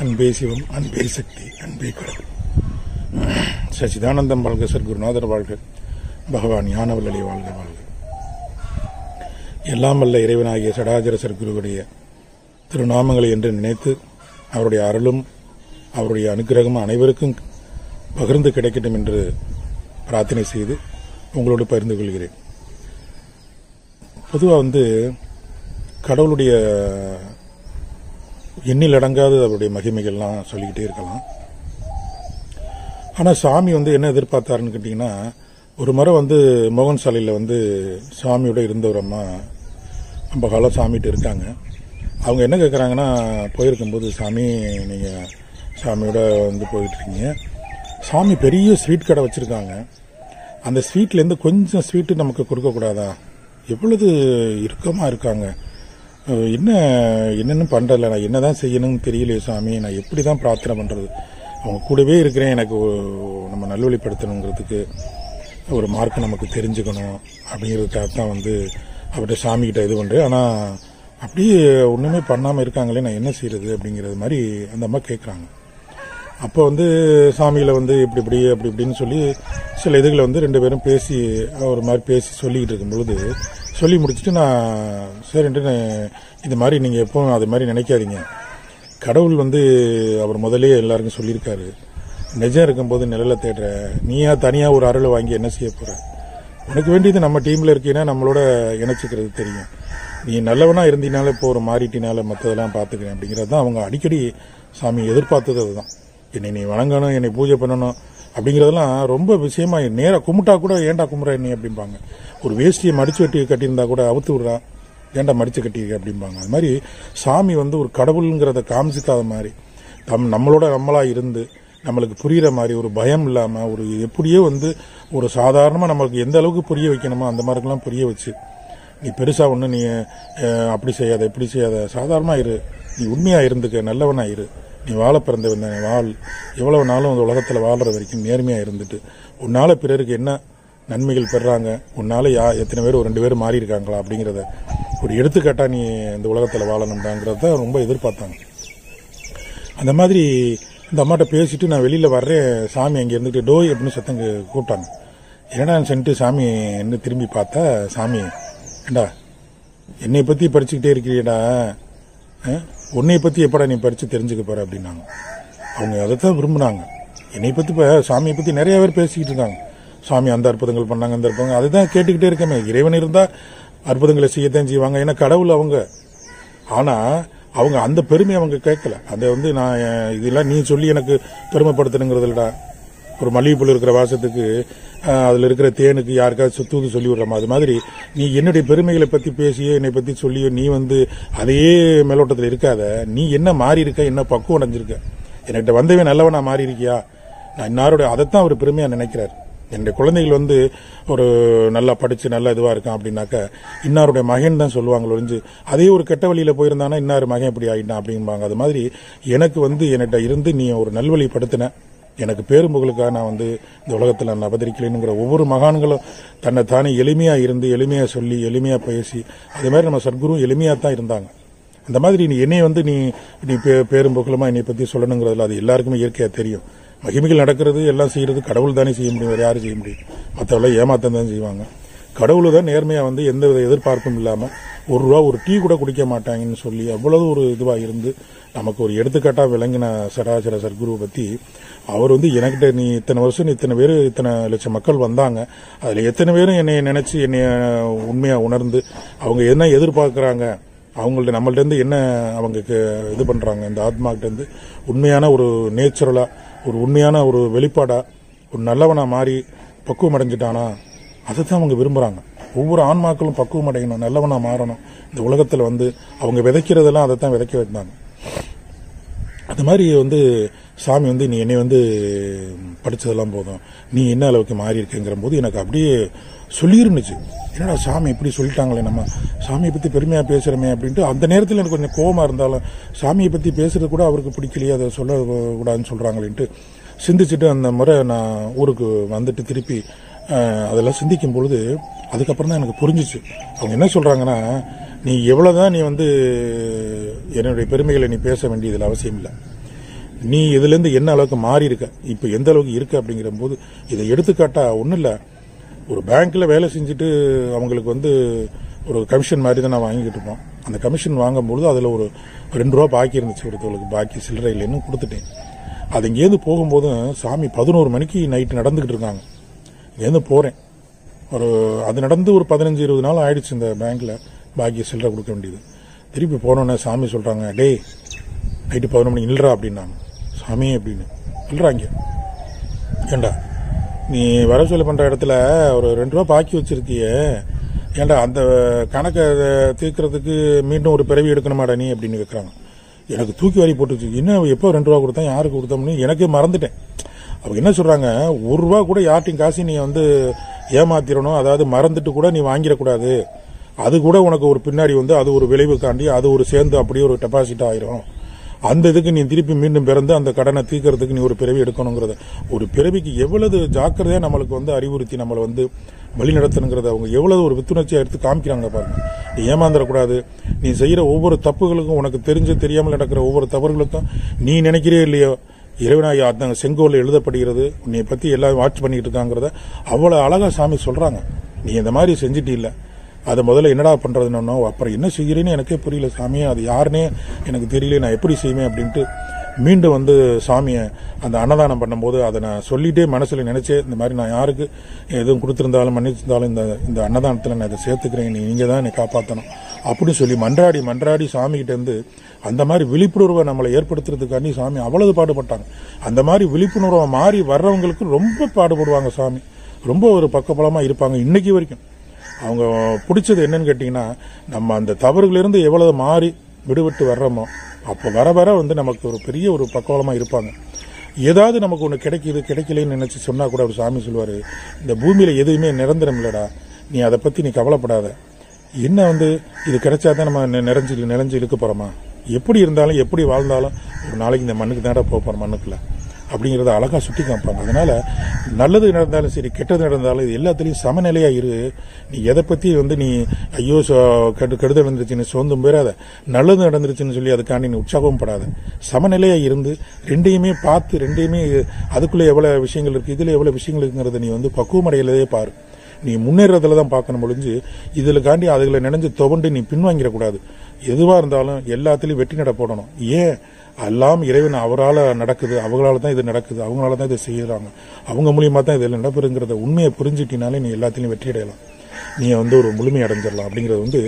அன்பே சிவம் அன்பே சக்தி அன்பே கடவுள் சச்சிதானந்தம் வாழ்க சர்க்குருநாதர் வாழ்க பகவான் ஞானவல்லி வாழ்க வாழ்க. எல்லாம் வல்ல இறைவனாகிய சடாஜர சர்க்குருவுடைய திருநாமங்களை என்று நினைத்து அவருடைய அருளும் அவருடைய அனுக்கிரகமும் அனைவருக்கும் பகிர்ந்து கிடைக்கட்டும் என்று பிரார்த்தனை செய்து உங்களோடு பகிர்ந்து கொள்கிறேன். பொதுவாக வந்து கடவுளுடைய எண்ணில் அடங்காது அவருடைய மகிமைகள்லாம் சொல்லிக்கிட்டே இருக்கலாம். ஆனால் சாமி வந்து என்ன எதிர்பார்த்தாருன்னு கேட்டிங்கன்னா ஒரு முறை வந்து மோகன் சாலையில் வந்து சாமியோட இருந்த அம்மா நம்ம காலம் சாமிகிட்ட இருக்காங்க. அவங்க என்ன கேட்குறாங்கன்னா போயிருக்கும்போது சாமி நீங்கள் சாமியோட வந்து போயிட்டுருக்கீங்க. சாமி பெரிய ஸ்வீட் கடை வச்சுருக்காங்க. அந்த ஸ்வீட்லேருந்து கொஞ்சம் ஸ்வீட்டு நமக்கு கொடுக்கக்கூடாதா? எவ்வளவு இறுக்கமாக இருக்காங்க. என்ன என்னென்னு பண்ணுறல நான் என்ன தான் செய்யணும்னு தெரியலையே சாமி. நான் எப்படி தான் பிரார்த்தனை பண்ணுறது அவங்க கூடவே இருக்கிறேன். எனக்கு நம்ம நல்வழிப்படுத்தணுங்கிறதுக்கு ஒரு மார்க் நமக்கு தெரிஞ்சுக்கணும் அப்படிங்கிறதுக்காக தான் வந்து அவர்கிட்ட சாமிக்கிட்ட இது பண்ணுறேன் ஆனால் அப்படியே ஒன்றுமே பண்ணாமல் இருக்காங்களே நான் என்ன செய்கிறது அப்படிங்கிறது மாதிரி அந்த அம்மா கேட்குறாங்க அப்போ வந்து சாமிகளை வந்து இப்படி இப்படி அப்படி இப்படின்னு சொல்லி சில இதுகளை வந்து ரெண்டு பேரும் பேசி ஒரு மாதிரி பேசி சொல்லிக்கிட்டு இருக்கும் பொழுது சொல்லி முடிச்சுட்டு நான் சரின்ட்டு இது மாதிரி நீங்கள் எப்பவும் அது மாதிரி நினைக்காதீங்க. கடவுள் வந்து அவர் முதலே எல்லாருக்கும் சொல்லியிருக்காரு. நிஜம் இருக்கும்போது நிழலை தேடுற நீயா தனியாக ஒரு அருளை வாங்கி என்ன செய்ய போகிற உனக்கு வேண்டியது நம்ம டீமில் இருக்கீங்கன்னா நம்மளோட இணைச்சிக்கிறது தெரியும். நீ நல்லவனாக இருந்தீனால இப்போ ஒரு மாறிட்டினால மற்றதெல்லாம் பார்த்துக்கிறேன் அப்படிங்கிறது தான் அவங்க அடிக்கடி சாமி எதிர்பார்த்தது அதுதான். என்னை நீ வணங்கணும் என்னை பூஜை பண்ணணும் அப்படிங்கிறதெல்லாம் ரொம்ப விஷயமா நேராக கும்பிட்டா கூட ஏன்டா கும்பிட்ற நீ அப்படிம்பாங்க. ஒரு வேஷ்டியை மடிச்சு வெட்டி கட்டியிருந்தா கூட அவுத்து விட்றா ஏன்டா மடிச்சு கட்டியிருக்க அப்படிம்பாங்க. அது மாதிரி சாமி வந்து ஒரு கடவுளுங்கிறத காமிச்சிக்காத மாதிரி தம் நம்மளோட நம்மளாக இருந்து நம்மளுக்கு புரியுற மாதிரி ஒரு பயம் இல்லாமல் ஒரு எப்படியோ வந்து ஒரு சாதாரணமாக நம்மளுக்கு எந்த அளவுக்கு புரிய வைக்கணுமோ அந்த மாதிரிலாம் புரிய வச்சு நீ பெருசாக ஒன்று நீ அப்படி செய்யாத இப்படி செய்யாத சாதாரணமாக இரு நீ உண்மையாக இருந்துக்க நல்லவனாக இரு நீ வாழ பிறந்தவன் தானே வாழ். எவ்வளவு நாளும் அந்த உலகத்தில் வாழ்கிற வரைக்கும் நேர்மையாக இருந்துட்டு உன்னால பிறருக்கு என்ன நன்மைகள் பெறாங்க உன்னால் யா எத்தனை பேர் ஒரு ரெண்டு பேர் மாறி இருக்காங்களா அப்படிங்கிறத ஒரு எடுத்துக்காட்டாக நீ இந்த உலகத்தில் வாழணும்டாங்கிறத ரொம்ப எதிர்பார்த்தாங்க. அந்த மாதிரி இந்த அம்மாட்ட பேசிட்டு நான் வெளியில் வர்றேன் சாமி அங்கே இருந்துட்டு டோய் அப்படின்னு சத்தம் கூப்பிட்டாங்க. என்னடா சென்ட்டு சாமி என்ன திரும்பி பார்த்தா சாமி ஏண்டா என்னை பற்றி படிச்சுக்கிட்டே இருக்கிறியடா உன்னை பத்தி எப்படா நீ படிச்சு தெரிஞ்சுக்க போற அப்படின்னாங்க. அவங்க அதைத்தான் விரும்புனாங்க. என்னை பத்தி இப்ப சாமியை பத்தி நிறைய பேர் பேசிக்கிட்டு இருக்காங்க சாமி அந்த அற்புதங்கள் பண்ணாங்க அந்த அற்புதங்கள். அதுதான் கேட்டுக்கிட்டே இருக்கமே. இறைவன் இருந்தா அற்புதங்களை செய்யத்தான் செய்வாங்க. ஏன்னா கடவுள் அவங்க. ஆனா அவங்க அந்த பெருமை அவங்க கேட்கல. அதை வந்து நான் இதெல்லாம் நீ சொல்லி எனக்கு பெருமைப்படுத்தணுங்கிறதுலடா. ஒரு மல்லிகைப்பூ இருக்கிற வாசத்துக்கு அதில் இருக்கிற தேனுக்கு யாருக்காவது சுத்தூது சொல்லி விடுறமா அது மாதிரி நீ என்னுடைய பெருமைகளை பற்றி பேசியோ என்னை பற்றி சொல்லியோ நீ வந்து அதே மேலோட்டத்தில் இருக்காத. நீ என்ன மாறி இருக்க என்ன பக்குவம் அடைஞ்சிருக்க? என்கிட்ட வந்தவன் நல்லவனா மாறி இருக்கியா? நான் இன்னாருடைய அதைத்தான் அவர் பெருமையாக நினைக்கிறார். என்னுடைய குழந்தைகள் வந்து ஒரு நல்லா படித்து நல்லா இதுவாக இருக்கான் அப்படின்னாக்கா இன்னாருடைய மகன் தான் சொல்லுவாங்க ஒழிஞ்சு அதே ஒரு கெட்ட வழியில் போயிருந்தானா இன்னார் மகன் இப்படி ஆகிட்டான் அப்படிம்பாங்க. அது மாதிரி எனக்கு வந்து என்கிட்ட இருந்து நீ ஒரு நல்வழிப்படுத்தின. எனக்கு பேரும்புகளுக்காக நான் வந்து இந்த உலகத்தில் நான் அவதரிக்கலைங்கிற ஒவ்வொரு மகான்களும் தன்னை தானே எளிமையாக இருந்து எளிமையாக சொல்லி எளிமையாக பேசி அதே மாதிரி நம்ம சத்குரு எளிமையாக தான் இருந்தாங்க. அந்த மாதிரி நீ என்னை வந்து நீ நீ பே- பேரும்புகளுமா என்னை பற்றி சொல்லணுங்கிறதுல அது எல்லாருக்குமே இயற்கையாக தெரியும். மகிமைகள் நடக்கிறது எல்லாம் செய்கிறது கடவுள் தானே செய்ய முடியும் வேறு யாரும் செய்ய முடியும் மற்றவெல்லாம் ஏமாத்தம் தான் செய்வாங்க. கடவுள் தான் நேர்மையாக வந்து எந்த வித எதிர்பார்ப்பும் இல்லாமல் ஒரு ரூபா ஒரு டீ கூட குடிக்க மாட்டாங்கன்னு சொல்லி அவ்வளவு ஒரு இதுவாக இருந்து நமக்கு ஒரு எடுத்துக்காட்டாக விளங்கின சராசர சர்க்குருவை பற்றி அவர் வந்து எனக்கிட்ட நீ இத்தனை வருஷம் இத்தனை பேர் இத்தனை லட்சம் மக்கள் வந்தாங்க. அதில் எத்தனை பேரும் என்னை நினச்சி என்னை உண்மையாக உணர்ந்து அவங்க என்ன எதிர்பார்க்குறாங்க? அவங்கள்ட்ட நம்மள்டேருந்து என்ன அவங்க இது பண்ணுறாங்க இந்த ஆத்மாக்கிட்டேருந்து உண்மையான ஒரு நேச்சுரலாக ஒரு உண்மையான ஒரு வெளிப்பாடாக ஒரு நல்லவனாக மாறி பக்குவம் அடைஞ்சிட்டானா? அதை தான் அவங்க விரும்புகிறாங்க ஒவ்வொரு ஆன்மாக்களும் பக்குவம் அடையணும் நல்லவனாக மாறணும். இந்த உலகத்தில் வந்து அவங்க விதைக்கிறதெல்லாம் அதை தான் விதைக்க வைத்தாங்க அது மாதிரி வந்து சாமி வந்து நீ என்னை வந்து படிச்சதெல்லாம் போதும். நீ என்ன அளவுக்கு மாறி இருக்கேங்கிற போது எனக்கு அப்படியே சொல்லிருந்துச்சு. என்னடா சாமி இப்படி சொல்லிட்டாங்களே நம்ம. சாமியை பற்றி பெருமையாக பேசுறோமே அப்படின்ட்டு அந்த நேரத்தில் எனக்கு கொஞ்சம் கோபமாக இருந்தாலும் சாமியை பற்றி பேசுறது கூட அவருக்கு பிடிக்கலையே அதை சொல்ல கூடாதுன்னு சிந்திச்சுட்டு அந்த முறை நான் ஊருக்கு வந்துட்டு திருப்பி அதெல்லாம் சிந்திக்கும் பொழுது அதுக்கப்புறம் தான் எனக்கு புரிஞ்சிச்சு. அவங்க என்ன சொல்கிறாங்கன்னா நீ எவ்வளோ தான் நீ வந்து என்னுடைய பெருமைகளை நீ பேச வேண்டியதில் அவசியம் இல்லை. நீ இதுலேருந்து என்ன அளவுக்கு மாறி இருக்க? இப்போ எந்த அளவுக்கு இருக்க அப்படிங்கிற போது இதை எடுத்துக்காட்டா ஒன்றும் இல்லை. ஒரு பேங்க்கில் வேலை செஞ்சுட்டு அவங்களுக்கு வந்து ஒரு கமிஷன் மாதிரி தான் நான் வாங்கிக்கிட்டு இருப்போம். அந்த கமிஷன் வாங்கும்பொழுது அதில் ஒரு ரெண்டு ரூபா பாக்கி இருந்துச்சு ஒருத்தவங்களுக்கு பாக்கி சில்லறை இல்லைன்னு கொடுத்துட்டேன். அது இங்கேருந்து போகும்போதும் சாமி பதினோரு மணிக்கு நைட்டு நடந்துக்கிட்டு இருக்காங்க இங்கேருந்து போகிறேன் ஒரு அது நடந்து ஒரு பதினஞ்சு இருபது நாள் ஆயிடுச்சு இந்த பேங்க்கில் பாக்கி சில்லறை கொடுக்க வேண்டியது. திருப்பி போனோன்னே சாமி சொல்கிறாங்க டேய் நைட்டு பதினொரு மணிக்கு நில்றா அப்படின்னாங்க. சாமி அப்படின்னு. சொல்கிறாங்க ஏண்டா நீ வர சொல்லி பண்ணுற இடத்துல ஒரு ரெண்டு ரூபா பாக்கி வச்சிருக்கியே. ஏண்டா அந்த கணக்கை தீர்க்கறதுக்கு மீண்டும் ஒரு பிறவி எடுக்கணுமாடா நீ அப்படின்னு கேட்குறாங்க எனக்கு தூக்கி வாரி போட்டுச்சு. இன்னும் எப்போ ரெண்டு ரூபா கொடுத்தேன் யாருக்கு கொடுத்தோம்னு எனக்கே மறந்துட்டேன். அவங்க என்ன சொல்கிறாங்க ஒரு ரூபா கூட யார்ட்டையும் காசு நீ வந்து ஏமாத்திரணும். அதாவது மறந்துட்டு கூட நீ வாங்கிடக்கூடாது. அது கூட உனக்கு ஒரு பின்னாடி வந்து அது ஒரு விளைவுக்காண்டி அது ஒரு சேர்ந்து அப்படியே ஒரு டெபாசிட் ஆயிரும். அந்த இதுக்கு நீ திருப்பி மீண்டும் பிறந்து அந்த கடனை தீர்க்கறதுக்கு நீ ஒரு பிறவி எடுக்கணுங்கிறத. ஒரு பிறவிக்கு எவ்வளவு ஜாக்கிரதையா நம்மளுக்கு வந்து அறிவுறுத்தி நம்மளை வந்து வழி நடத்தணுங்கிறத அவங்க எவ்வளவு ஒரு வித்துணர்ச்சியா எடுத்து காமிக்கிறாங்க பாருங்க. நீ ஏமாந்துடக்கூடாது. நீ செய்யற ஒவ்வொரு தப்புகளுக்கும் உனக்கு தெரிஞ்சு தெரியாமல் நடக்கிற ஒவ்வொரு தவறுகளுக்கும் நீ நினைக்கிறே இல்லையோ? இறைவனாய் அந்த செங்கோல் எழுதப்படுகிறது. உன்னை பத்தி எல்லாரும் வாட்ச் பண்ணிட்டு இருக்காங்கிறத அவ்வளவு அழகா சாமி சொல்றாங்க. நீ இந்த மாதிரி செஞ்சுட்டு அதை முதல்ல என்னடா பண்ணுறதுன்னு அப்புறம் என்ன செய்கிறேன்னு எனக்கே புரியல. சாமி அது யாருன்னே எனக்கு தெரியல. நான் எப்படி செய்வேன் அப்படின்ட்டு மீண்டும் வந்து சாமியை அந்த அன்னதானம் பண்ணும்போது அதை நான் சொல்லிட்டே மனசில் நினச்சே இந்த மாதிரி நான் யாருக்கு எதுவும் கொடுத்துருந்தாலும் மன்னிச்சிருந்தாலும் இந்த இந்த அன்னதானத்தில் நான் இதை சேர்த்துக்கிறேன். நீ நீங்கள் தான் என்னை காப்பாற்றணும் அப்படின்னு சொல்லி மன்றாடி மன்றாடி சாமிகிட்டேருந்து இருந்து அந்த மாதிரி விழிப்புணர்வை நம்மளை ஏற்படுத்துறதுக்காண்டி சாமி அவ்வளவு பாடுபட்டாங்க. அந்த மாதிரி விழிப்புணர்வை மாறி வர்றவங்களுக்கு ரொம்ப பாடுபடுவாங்க சாமி. ரொம்ப ஒரு பக்கபலமாக இருப்பாங்க இன்னைக்கு வரைக்கும். அவங்க பிடிச்சது என்னன்னு கேட்டிங்கன்னா நம்ம அந்த தவறுகளிலிருந்து எவ்வளவு மாறி விடுபட்டு வர்றோமோ அப்போ வர வர வந்து நமக்கு ஒரு பெரிய ஒரு பக்கவலமாக இருப்பாங்க. ஏதாவது நமக்கு ஒன்று கிடைக்கிது கிடைக்கலன்னு நினச்சி சொன்னால் கூட ஒரு சாமி சொல்லுவார் இந்த பூமியில் எதுவுமே நிரந்தரம் இல்லைடா நீ அதை பற்றி நீ கவலைப்படாத. என்ன வந்து இது கிடைச்சாதான் நம்ம நிறைஞ்சு நிறைஞ்சு இழுக்க போகிறோமா எப்படி இருந்தாலும் எப்படி வாழ்ந்தாலும் ஒரு நாளைக்கு இந்த மண்ணுக்கு தானடா போக போகிறோம் மண்ணுக்குள்ள. அப்படிங்கிறத அழகாக சுட்டி காமிப்பாங்க. அதனால் நல்லது நடந்தாலும் சரி கெட்டது நடந்தாலும் இது எல்லாத்துலேயும் சமநிலையாக இரு. நீ எதை பற்றி வந்து நீ ஐயோ சோ- கெடு கெடுதல் நடந்துருச்சுன்னு சோர்ந்தும் போயிடாத நல்லது நடந்துருச்சுன்னு சொல்லி அதுக்காண்டி நீ உற்சாகமும் படாத. சமநிலையாக இருந்து ரெண்டையுமே பார்த்து ரெண்டையுமே அதுக்குள்ளே எவ்வளோ விஷயங்கள் இருக்குது இதில் எவ்வளோ விஷயங்கள் இருக்குங்கிறத நீ வந்து பக்குவம் அடையிறதே பாரு. நீ முன்னேறதுல தான் பார்க்கணும் ஒழிஞ்சு இதில் காண்டி அதுல நினைஞ்சு துவண்டு நீ பின்வாங்கிடக்கூடாது. எதுவாக இருந்தாலும் எல்லாத்துலேயும் வெற்றி நட போடணும். ஏன்? எல்லாம் இறைவன் அவரால் நடக்குது அவங்களால தான் இது நடக்குது அவங்களால தான் இதை செய்கிறாங்க அவங்க மூலியமாக தான் இதில் நடப்புறங்கிறத உண்மையை புரிஞ்சுட்டினாலே நீ எல்லாத்துலயும் வெற்றி அடையலாம். நீ வந்து ஒரு முழுமை அடைஞ்சிடலாம் அப்படிங்கிறது வந்து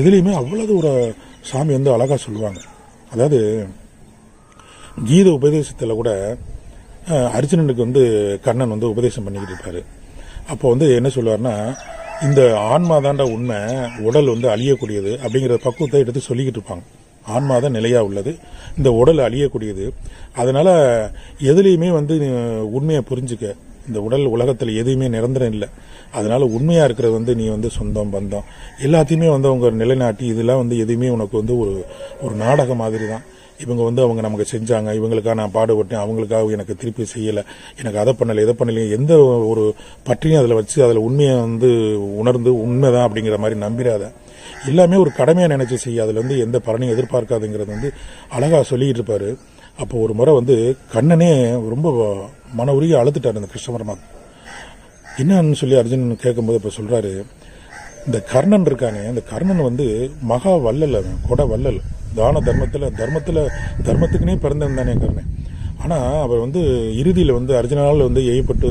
எதுலேயுமே அவ்வளவு ஒரு சாமி வந்து அழகாக சொல்லுவாங்க. அதாவது கீத உபதேசத்தில் கூட அர்ஜுனனுக்கு வந்து கண்ணன் வந்து உபதேசம் பண்ணிக்கிட்டு இருப்பார். அப்போ வந்து என்ன சொல்லுவார்னா இந்த ஆன்மா தாண்டா உண்மை உடல் வந்து அழியக்கூடியது அப்படிங்கிற பக்குவத்தை எடுத்து சொல்லிக்கிட்டு இருப்பாங்க. ஆன்மா தான் உள்ளது. இந்த உடல் அழியக்கூடியது. அதனால் எதுலேயுமே வந்து நீ உண்மையை புரிஞ்சுக்க. இந்த உடல் உலகத்தில் எதுவுமே நிரந்தரம் இல்லை. அதனால உண்மையாக இருக்கிறது வந்து நீ வந்து சொந்தம் பந்தம். எல்லாத்தையுமே வந்து அவங்க நிலைநாட்டி இதெல்லாம் வந்து எதுவுமே உனக்கு வந்து ஒரு ஒரு நாடகம் மாதிரி தான் இவங்க வந்து அவங்க நமக்கு செஞ்சாங்க. இவங்களுக்காக நான் பாடுபட்டேன். அவங்களுக்காக எனக்கு திருப்பி செய்யலை. எனக்கு அதை பண்ணலை இதை பண்ணலையே. எந்த ஒரு பற்றியும் அதில் வச்சு அதில் உண்மையை வந்து உணர்ந்து உண்மைதான் அப்படிங்கிற மாதிரி நம்பிடாத. எல்லாமே ஒரு கடமையாக நினைச்சு செய்ய அதுல வந்து எந்த பலனையும் எதிர்பார்க்காதுங்கிறது வந்து அழகா சொல்லிட்டு இருப்பார். அப்போ ஒரு முறை வந்து கண்ணனே ரொம்ப மன உருகி அழுத்துட்டார் அந்த கிருஷ்ணபரமா என்னன்னு சொல்லி அர்ஜுனன் கேட்கும்போது இப்போ சொல்றாரு இந்த கர்ணன் இருக்கானே இந்த கர்ணன் வந்து மகா வள்ளல் அவன் கொடை வள்ளல் தான தர்மத்தில் தர்மத்தில் தர்மத்துக்குனே பிறந்தவன் தானே கர்ணன். ஆனால் அவர் வந்து இறுதியில் வந்து அர்ஜுனால் வந்து எய்யப்பட்டு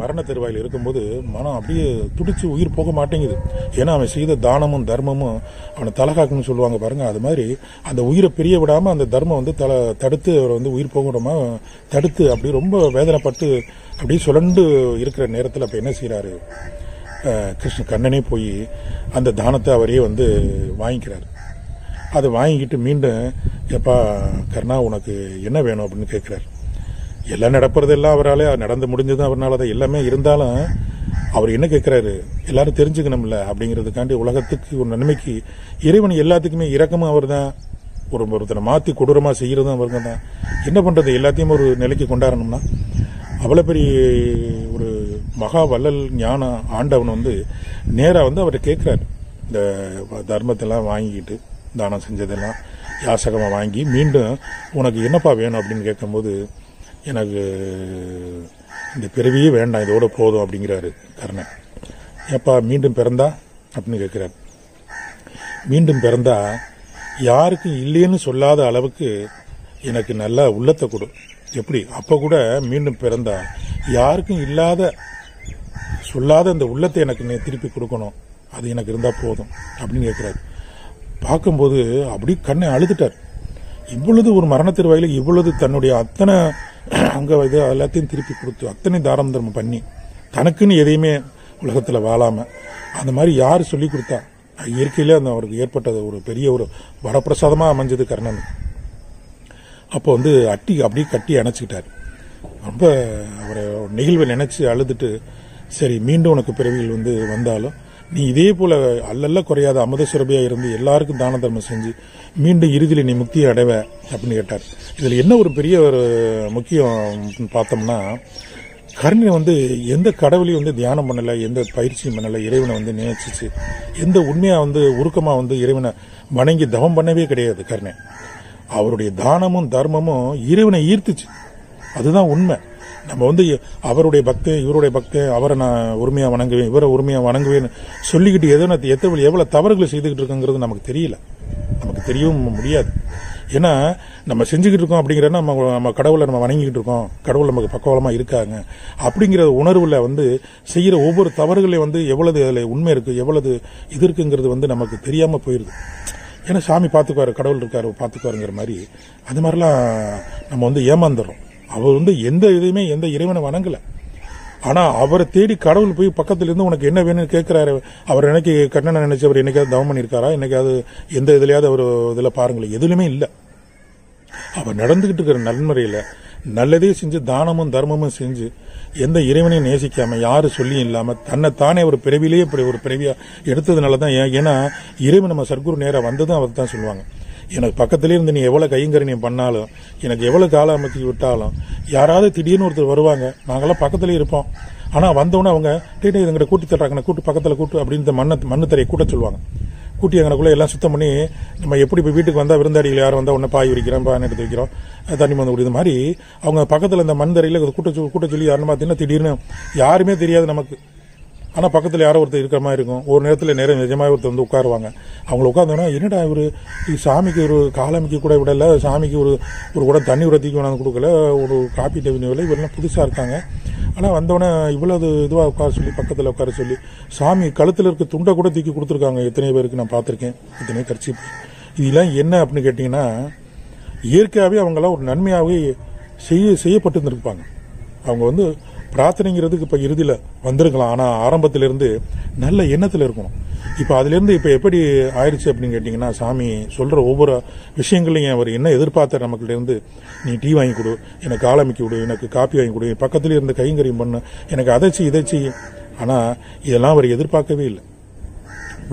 மரண தெருவாயில் இருக்கும்போது மனம் அப்படியே துடிச்சு உயிர் போக மாட்டேங்குது. ஏன்னா அவன் செய்த தானமும் தர்மமும் அவனை தலகாக்குன்னு சொல்லுவாங்க பாருங்க. அது மாதிரி அந்த உயிரை பிரிய விடாம அந்த தர்மம் வந்து தலை தடுத்து அவரை வந்து உயிர் போக விடாம தடுத்து அப்படி ரொம்ப வேதனைப்பட்டு அப்படியே சுழண்டு இருக்கிற நேரத்தில் அப்போ என்ன செய்கிறாரு கிருஷ்ண கண்ணனே போய் அந்த தானத்தை அவரே வந்து வாங்கிக்கிறார். அதை வாங்கிக்கிட்டு மீண்டும் எப்பா கர்ணா உனக்கு என்ன வேணும்? அப்படின்னு கேட்குறாரு. எல்லாம் நடப்புறதெல்லாம் அவராலே நடந்து முடிஞ்சதும் அவரால் அதை எல்லாமே இருந்தாலும் அவர் என்ன கேட்குறாரு? எல்லாரும் தெரிஞ்சுக்கணும்ல அப்படிங்கிறதுக்காண்டி உலகத்துக்கு ஒரு நன்மைக்கு இறைவன் எல்லாத்துக்குமே இரக்கமும் அவர் தான் ஒரு ஒருத்தனை மாற்றி கொடூரமாக செய்கிறதும் அவருங்க தான் என்ன பண்ணுறது எல்லாத்தையும் ஒரு நிலைக்கு கொண்டாடணும்னா? அவ்வளோ பெரிய ஒரு மகா வள்ளல் ஞான ஆண்டவன் வந்து நேராக வந்து அவரை கேட்குறாரு. இந்த தர்மத்தெல்லாம் வாங்கிக்கிட்டு தானம் செஞ்சதெல்லாம் யாசகமாக வாங்கி மீண்டும் உனக்கு என்னப்பா வேணும் அப்படின்னு கேட்கும்போது எனக்கு இந்த பிறவியே வேண்டாம் இதோட போதும் அப்படிங்கிறாரு கர்ணன். ஏப்பா மீண்டும் பிறந்தா? அப்படின்னு கேட்குறாரு. மீண்டும் பிறந்தா யாருக்கும் இல்லைன்னு சொல்லாத அளவுக்கு எனக்கு நல்ல உள்ளத்தை கொடு. எப்படி? அப்போ கூட மீண்டும் பிறந்தா யாருக்கும் இல்லாத சொல்லாத அந்த உள்ளத்தை எனக்கு நீ திருப்பி கொடுக்கணும். அது எனக்கு இருந்தால் போதும் அப்படின்னு கேட்குறாரு. பார்க்கும்போது அப்படி கண்ணை அழுதுட்டார். இவ்வளவு ஒரு மரணத்திற்கு இவ்வளவு தன்னுடைய அத்தனை அங்கே இது எல்லாத்தையும் திருப்பி கொடுத்து அத்தனை தாரம் தர்மம் பண்ணி தனக்குன்னு எதையுமே உலகத்தில் வாழாமல் அந்த மாதிரி யார் சொல்லி கொடுத்தா? இயற்கையிலே அந்த அவருக்கு ஏற்பட்டது ஒரு பெரிய ஒரு வரப்பிரசாதமாக அமைஞ்சது கர்ணன். அப்போ வந்து அட்டி அப்படியே கட்டி அணைச்சிக்கிட்டார். ரொம்ப அவரை நெகிழ்வை நினச்சி அழுதுட்டு சரி மீண்டும் உனக்கு பிறவிகள் வந்து வந்தாலும் நீ இதே போல அல்லல்ல குறையாத அமுத சுரபியா இருந்து எல்லாருக்கும் தான தர்மம் செஞ்சு மீண்டும் இறுதியில் நீ முக்தியை அடைவ அப்படின்னு கேட்டார். இதுல என்ன ஒரு பெரிய ஒரு முக்கியம் பார்த்தோம்னா கர்ணன் வந்து எந்த கடவுளையும் வந்து தியானம் பண்ணல எந்த பயிற்சியும் பண்ணல இறைவனை வந்து நினைச்சிச்சு. எந்த உண்மையா வந்து உருக்கமா வந்து இறைவனை வணங்கி தவம் பண்ணவே கிடையாது கர்ணன் அவருடைய தானமும் தர்மமும் இறைவனை ஈர்த்துச்சு. அதுதான் உண்மை. நம்ம வந்து அவருடைய பக்து இவருடைய பக்து அவரை நான் உரிமையா வணங்குவேன் இவரை உரிமையா வணங்குவேன்னு சொல்லிக்கிட்டு எதனா எத்தனை எவ்வளவு தவறுகளை செய்துக்கிட்டு இருக்கோங்கிறது நமக்கு தெரியல. நமக்கு தெரியவும் முடியாது. ஏன்னா நம்ம செஞ்சுக்கிட்டு இருக்கோம் அப்படிங்கிறத நம்ம நம்ம கடவுளை நம்ம வணங்கிக்கிட்டு இருக்கோம். கடவுள் நமக்கு பக்கவலமாக இருக்காங்க. அப்படிங்கிற உணர்வில் வந்து செய்கிற ஒவ்வொரு தவறுகளையும் வந்து எவ்வளவு அதில் உண்மை இருக்குது எவ்வளவு இது இருக்குங்கிறது வந்து நமக்கு தெரியாமல் போயிருது. ஏன்னா சாமி பார்த்துக்குவாரு கடவுள் இருக்காரு பார்த்துக்குவாருங்கிற மாதிரி. அது மாதிரிலாம் நம்ம வந்து ஏமாந்துடுறோம். அவர் வந்து எந்த இதையுமே எந்த இறைவனை வணங்கல. ஆனா அவரை தேடி கடவுள் போய் பக்கத்துல இருந்து உனக்கு என்ன வேணும்னு கேட்கிறாரு அவர் எனக்கு கண்ணனை நினைச்சு அவர் என்னைக்காவது தவம் பண்ணியிருக்காரா என்னைக்காவது எந்த இதுலயாவது அவர் இதுல பாருங்களேன் எதுலையுமே இல்லை. அவர் நடந்துகிட்டு இருக்கிற நன்முறையில் நல்லதே செஞ்சு தானமும் தர்மமும் செஞ்சு எந்த இறைவனையும் நேசிக்காம யாரு சொல்லியும் இல்லாம தன்னை தானே ஒரு பிறவிலேயே இப்படி ஒரு பிறவியா எடுத்ததுனால தான் ஏன் ஏன்னா இறைவன் நம்ம சர்க்குரு நேரம் வந்ததும் அவர் தான் சொல்லுவாங்க. எனக்கு பக்கத்துலேயே இருந்து நீ எவ்வளோ கைங்கரணியம் பண்ணாலும் எனக்கு எவ்வளோ கால அமைச்சு விட்டாலும் யாராவது திடீர்னு ஒருத்தர் வருவாங்க நாங்களாம் பக்கத்துலேயே இருப்போம். ஆனால் வந்தவொடனே அவங்க டீட்டை இதுங்கிட்ட கூட்டி தட்டுறாங்க கூட்டு பக்கத்தில் கூட்டு அப்படின்னு மண்ணை மண்ணு தரையை கூட்ட சொல்லுவாங்க. கூட்டி எங்களுக்குள்ளே எல்லாம் சுத்தம் பண்ணி நம்ம எப்படி இப்போ வீட்டுக்கு வந்தால் விருந்தாடிகள் யாரும் வந்தால் ஒன்று பாய் வைக்கிறோம் பான் எடுத்து வைக்கிறோம் தண்ணி வந்து குடி இது மாதிரி அவங்க பக்கத்தில் இந்த மண் தரையில் கூட்ட கூட்ட சொல்லி யாருன்னு பார்த்தீங்கன்னா திடீர்னு யாருமே தெரியாது நமக்கு. ஆனால் பக்கத்தில் யாரோ ஒருத்தர் இருக்கிற மாதிரி இருக்கும். ஒரு நேரத்தில் நேரம் நிஜமாக ஒருத்தர் வந்து உட்காருவாங்க. அவங்க உட்காந்தோன்னா என்னடா இவரு? சாமிக்கு ஒரு காலமிக்கு கூட விடல. சாமிக்கு ஒரு ஒரு கூட தண்ணி உரத்திக்கு கொண்டாந்து கொடுக்கல. ஒரு காப்பி டெவினி விலை இவரெல்லாம் புதுசாக இருக்காங்க. ஆனால் வந்தவொடனே இவ்வளவு இதுவாக உட்கார சொல்லி பக்கத்தில் உட்கார சொல்லி சாமி கழுத்தில் இருக்க துண்டை கூட தூக்கி கொடுத்துருக்காங்க. எத்தனை பேருக்கு நான் பார்த்துருக்கேன். எத்தனை கட்சி இதெல்லாம் என்ன அப்படின்னு கேட்டிங்கன்னா இயற்கையாகவே அவங்களாம் ஒரு நன்மையாகவே செய்ய செய்யப்பட்டு இருந்திருப்பாங்க அவங்க வந்து பிரார்த்தனைங்கிறதுக்கு இப்போ இறுதியில் வந்திருக்கலாம். ஆனால் ஆரம்பத்திலேருந்து நல்ல எண்ணத்தில் இருக்கணும். இப்போ அதுலேருந்து இப்போ எப்படி ஆயிடுச்சு அப்படின்னு கேட்டிங்கன்னா சாமி சொல்கிற ஒவ்வொரு விஷயங்களையும் அவர் என்ன எதிர்பார்த்த நமக்கிட்டேருந்து? நீ டீ வாங்கி கொடு எனக்கு ஆலமிக்கி கொடு எனக்கு காப்பி வாங்கி கொடு பக்கத்துலேயே இருந்து கைங்கரியம் பண்ணு எனக்கு அதை இதைச்சி இதை இதெல்லாம் அவர் எதிர்பார்க்கவே இல்லை.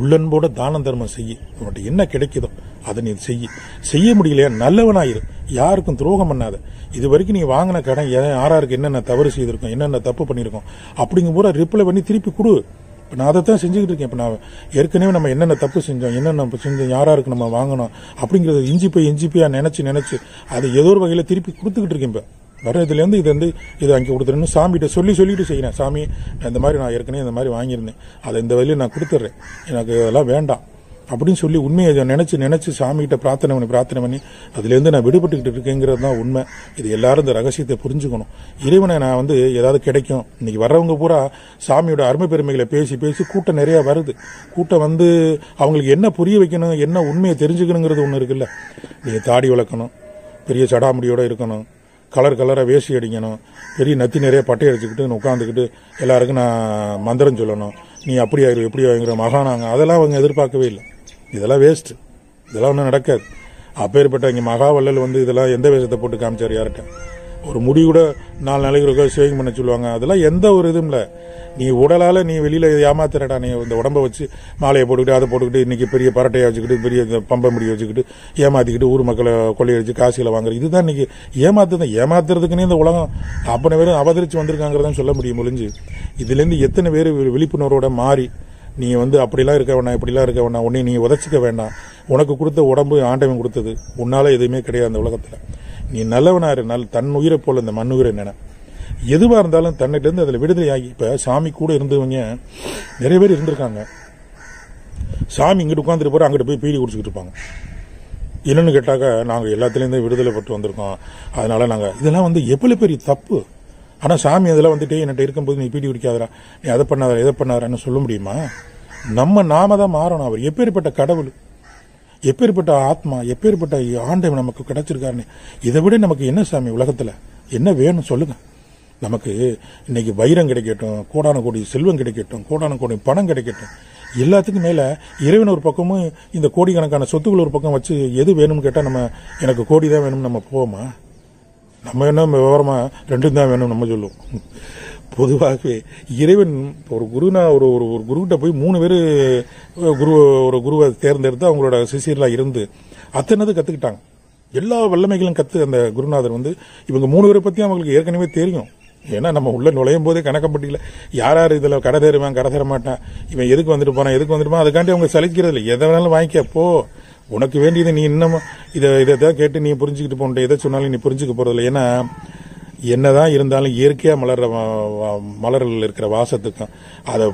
உள்ளன்போட தானம் தர்மம் செய்ய உன்கிட்ட என்ன கிடைக்குதோ அதை நீ செய்ய செய்ய முடியலையா? நல்லவனாயிரு. யாருக்கும் துரோகம் பண்ணாத. இது வரைக்கும் நீ வாங்கின கடன் எ- யாராருக்கு என்னென்ன தவறு செய்திருக்கோம் என்னென்ன தப்பு பண்ணியிருக்கோம் அப்படிங்க பூரா ரிப்ளை பண்ணி திருப்பி கொடு. இப்போ நான் அதை தான் செஞ்சுக்கிட்டு இருக்கேன். இப்போ நான் ஏற்கனவே நம்ம என்னென்ன தப்பு செஞ்சோம் என்னென்ன செஞ்சோம் யாராருக்கு நம்ம வாங்கணும் அப்படிங்கிறத இஞ்சி போய் இஞ்சி போய் நினச்சி நினச்சி அதை ஏதோ ஒரு வகையில் திருப்பி கொடுத்துக்கிட்டு இருக்கேன் இப்போ. வர இது வந்து இதை அங்கே கொடுத்துருன்னு சாமிகிட்ட சொல்லி சொல்லிட்டு செய்கிறேன். சாமி இந்த மாதிரி நான் ஏற்கனவே இந்த மாதிரி வாங்கியிருந்தேன். அதை இந்த வழியில் நான் கொடுத்துட்றேன். எனக்கு அதெல்லாம் வேண்டாம். அப்படின்னு சொல்லி உண்மையை இதை நினைச்சு நினைச்சு சாமிகிட்ட பிரார்த்தனை பண்ணி பிரார்த்தனை பண்ணி அதுலேருந்து நான் விடுபட்டுக்கிட்டு இருக்கேங்கிறது தான் உண்மை. இது எல்லாரும் இந்த ரகசியத்தை புரிஞ்சுக்கணும். இறைவனை நான் வந்து ஏதாவது கிடைக்கும். இன்னைக்கு வர்றவங்க பூரா சாமியோட அருமை பெருமைகளை பேசி பேசி கூட்டம் நிறையா வருது. கூட்டம் வந்து அவங்களுக்கு என்ன புரிய வைக்கணும் என்ன உண்மையை தெரிஞ்சுக்கணுங்கிறது ஒன்று இருக்குல்ல. நீங்கள் தாடி வளர்க்கணும் பெரிய சடாமுடியோட இருக்கணும் கலர் கலராக வேஷ்டி அடிக்கணும் பெரிய நத்தி நிறைய பட்டை அடிச்சுக்கிட்டு உட்காந்துக்கிட்டு எல்லாருக்கும் நான் மந்திரம் சொல்லணும். நீ அப்படி ஆயிரும் எப்படி ஆயிருங்கிற மகானாங்க. அதெல்லாம் அவங்க எதிர்பார்க்கவே இல்லை. இதெல்லாம் வேஸ்ட் இதெல்லாம் ஒன்றும் நடக்காது. அப்பேற்பட்ட இங்கே மகாவல்லல் வந்து இதெல்லாம் எந்த வேஷத்தை போட்டு காமிச்சார் யார்கிட்ட? ஒரு முடி கூட நாலு நாளைக்கு ஒருக்கா ஷேவிங் பண்ண சொல்லுவாங்க. அதெல்லாம் எந்த ஒரு இதுவும் இல்லை. நீ உடலால் நீ வெளியில் ஏமாத்துறடா. நீ இந்த உடம்ப வச்சு மாலையை போட்டுக்கிட்டு அதை போட்டுக்கிட்டு இன்றைக்கி பெரிய பரட்டையை வச்சுக்கிட்டு பெரிய பம்பை முடி வச்சுக்கிட்டு ஏமாற்றிக்கிட்டு ஊர் மக்களை கொள்ளையடிச்சு காசியில் வாங்குறது இதுதான் இன்றைக்கி ஏமாத்துறது. ஏமாத்துறதுக்குன்னே இந்த உலகம் அப்பனை பேரும் அவதரித்து வந்திருக்காங்கிறதான் சொல்ல முடியும் முடிஞ்சு இதுலேருந்து எத்தனை பேர் விழிப்புணர்வோட மாறி நீ வந்து அப்படிலாம் இருக்க வேணாம் இப்படிலாம் இருக்க வேணாம் உன்னை நீ உதச்சிக்க வேண்டாம் உனக்கு கொடுத்த உடம்பு ஆண்டவன் கொடுத்தது. உன்னால் எதுவுமே கிடையாது அந்த உலகத்தில். நீ நல்லவனா நல் தன் உயிரை போல இந்த மண் உயிரை நினை. எதுவாக இருந்தாலும் தன்னிட்டேருந்து அதில் விடுதலை ஆகி இப்போ சாமி கூட இருந்தவங்க நிறைய பேர் இருந்திருக்காங்க. சாமி இங்கிட்டு உட்காந்துட்டு போற அங்கிட்டு போய் பீடி குடிச்சுக்கிட்டு இருப்பாங்க. என்னென்னு கேட்டாக்க நாங்கள் எல்லாத்துலேருந்து விடுதலை பட்டு வந்திருக்கோம். அதனால நாங்கள் இதெல்லாம் வந்து எவ்வளோ பெரிய தப்பு. ஆனால் சாமி அதெல்லாம் வந்துட்டு என்கிட்ட இருக்கும்போது நீ பீடி குடிக்காதரா நீ அதை பண்ணாதரா இதை பண்ணாதரான்னு சொல்ல முடியுமா? நம்ம நாம தான் மாறணும் அவர். எப்பேற்பட்ட கடவுள் எப்பேற்பட்ட ஆத்மா எப்பேற்பட்ட ஆண்டை நமக்கு கிடைச்சிருக்காருன்னு. இதை விட நமக்கு என்ன சாமி உலகத்தில்? என்ன வேணும் சொல்லுங்க. நமக்கு இன்னைக்கு வைரம் கிடைக்கட்டும் கோடான கோடி செல்வம் கிடைக்கட்டும் கோடான கோடி பணம் கிடைக்கட்டும். எல்லாத்துக்கும் மேலே இறைவன் ஒரு பக்கமும் இந்த கோடிக்கணக்கான சொத்துக்கள் ஒரு பக்கம் வச்சு எது வேணும்னு கேட்டால் நம்ம எனக்கு கோடி தான் வேணும்னு நம்ம போவோமா? நம்ம என்ன விவரமா? ரெண்டும் தான் வேணும் நம்ம சொல்லுவோம். பொதுவாகவே இறைவன் ஒரு குருனா ஒரு ஒரு ஒரு குருகிட்ட போய் மூணு பேர் குரு ஒரு குருவை தேர்ந்தெடுத்து அவங்களோட சிசியர்களா இருந்து அத்தனது கற்றுக்கிட்டாங்க எல்லா வல்லமைகளும் கற்று அந்த குருநாதர் வந்து இவங்க மூணு பேரை பற்றியும் அவங்களுக்கு ஏற்கனவே தெரியும். ஏன்னா நம்ம உள்ள நுழையும் போதே கணக்கப்பட்டியில் யார் யார் இதில் கடை தருவான் கடை தர மாட்டேன்? இவன் எதுக்கு வந்துட்டு போறான் எதுக்கு வந்துட்டு போறான்? அதுக்காண்டி அவங்க சலிக்கிறது இல்லை எதை வேணாலும் வாங்கிக்க போ. உனக்கு வேண்டியது நீ இன்னமும் இதை இதை தான் கேட்டு நீ புரிஞ்சுக்கிட்டு போன்ற எதை சொன்னாலும் நீ புரிஞ்சுக்க போறதில்ல. ஏன்னா என்னதான் இருந்தாலும் இயற்கையா மலர்ற மலர்கள் இருக்கிற வாசத்துக்கும் அதை